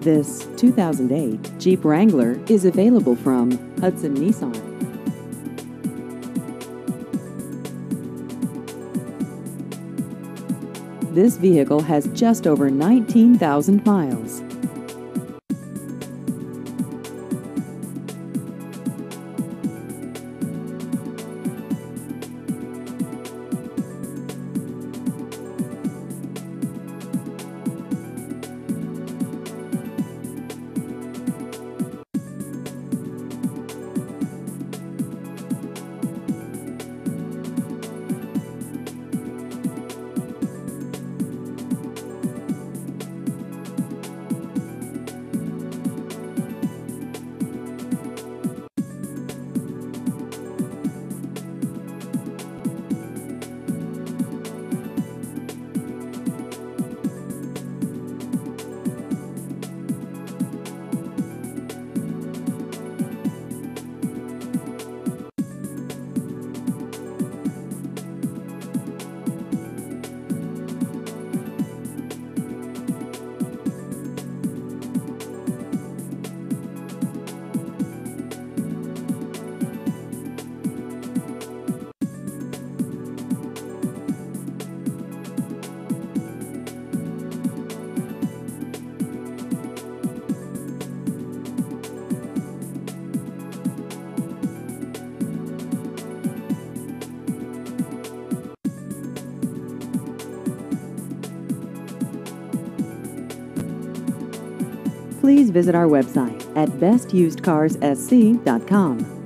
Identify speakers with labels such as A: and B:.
A: This 2008 Jeep Wrangler is available from Hudson Nissan. This vehicle has just over 19,000 miles. Please visit our website at bestusedcarssc.com.